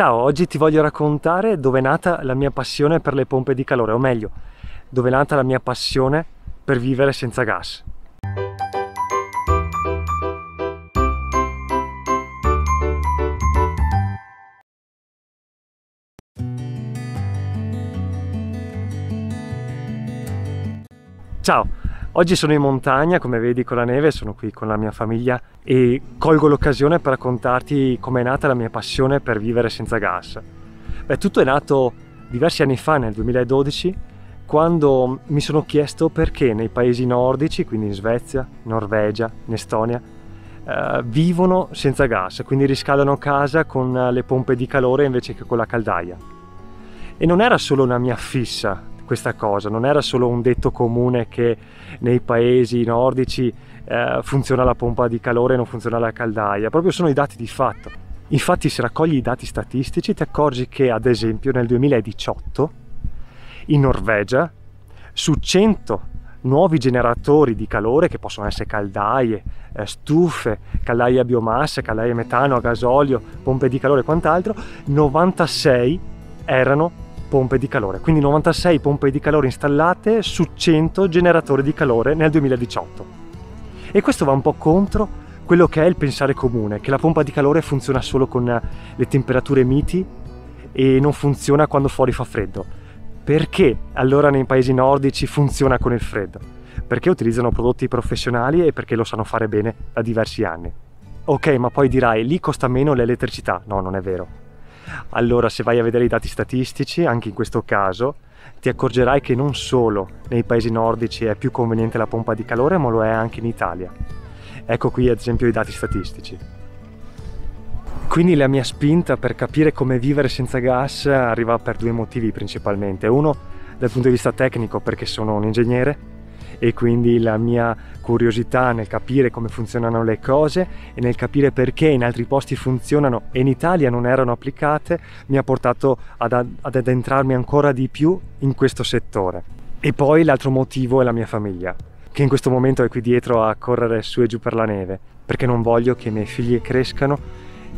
Ciao, oggi ti voglio raccontare dove è nata la mia passione per le pompe di calore, o meglio, dove è nata la mia passione per vivere senza gas. Ciao, oggi sono in montagna, come vedi con la neve, sono qui con la mia famiglia e colgo l'occasione per raccontarti com'è nata la mia passione per vivere senza gas. Beh, tutto è nato diversi anni fa, nel 2012, quando mi sono chiesto perché nei paesi nordici, quindi in Svezia, Norvegia, in Estonia, eh, vivono senza gas, quindi riscaldano casa con le pompe di calore invece che con la caldaia. E non era solo una mia fissa questa cosa, non era solo un detto comune che nei paesi nordici eh, funziona la pompa di calore e non funziona la caldaia, proprio sono i dati di fatto. Infatti se raccogli i dati statistici ti accorgi che ad esempio nel 2018 in Norvegia su 100 nuovi generatori di calore che possono essere caldaie, eh, stufe, caldaie a biomassa, caldaie a metano, a gasolio, pompe di calore e quant'altro, 96 erano pompe di calore, quindi 96 pompe di calore installate su 100 generatori di calore nel 2018. E questo va un po' contro quello che è il pensare comune, che la pompa di calore funziona solo con le temperature miti e non funziona quando fuori fa freddo. Perché allora nei paesi nordici funziona con il freddo? Perché utilizzano prodotti professionali e perché lo sanno fare bene da diversi anni. Ok, ma poi dirai, lì costa meno l'elettricità. No, non è vero allora se vai a vedere i dati statistici, anche in questo caso, ti accorgerai che non solo nei paesi nordici è più conveniente la pompa di calore, ma lo è anche in Italia. Ecco qui ad esempio i dati statistici. Quindi la mia spinta per capire come vivere senza gas arriva per due motivi principalmente. Uno dal punto di vista tecnico perché sono un ingegnere e quindi la mia curiosità nel capire come funzionano le cose e nel capire perché in altri posti funzionano e in Italia non erano applicate mi ha portato ad, ad addentrarmi ancora di più in questo settore. E poi l'altro motivo è la mia famiglia, che in questo momento è qui dietro a correre su e giù per la neve, perché non voglio che i miei figli crescano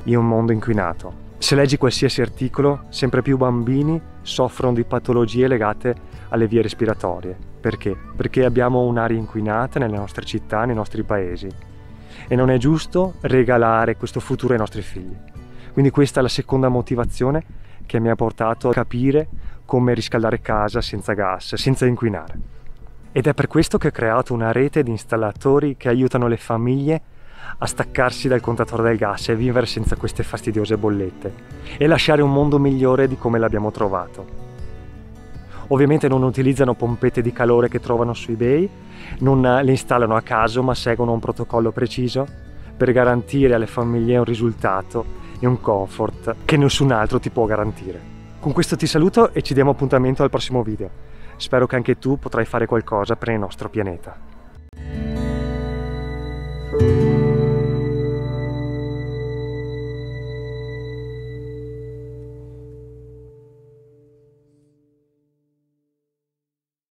in un mondo inquinato. Se leggi qualsiasi articolo, sempre più bambini soffrono di patologie legate alle vie respiratorie perché? Perché abbiamo un'aria inquinata nelle nostre città, nei nostri paesi e non è giusto regalare questo futuro ai nostri figli. Quindi questa è la seconda motivazione che mi ha portato a capire come riscaldare casa senza gas, senza inquinare. Ed è per questo che ho creato una rete di installatori che aiutano le famiglie a staccarsi dal contatore del gas e vivere senza queste fastidiose bollette e lasciare un mondo migliore di come l'abbiamo trovato. Ovviamente non utilizzano pompette di calore che trovano su eBay, non le installano a caso ma seguono un protocollo preciso per garantire alle famiglie un risultato e un comfort che nessun altro ti può garantire. Con questo ti saluto e ci diamo appuntamento al prossimo video. Spero che anche tu potrai fare qualcosa per il nostro pianeta.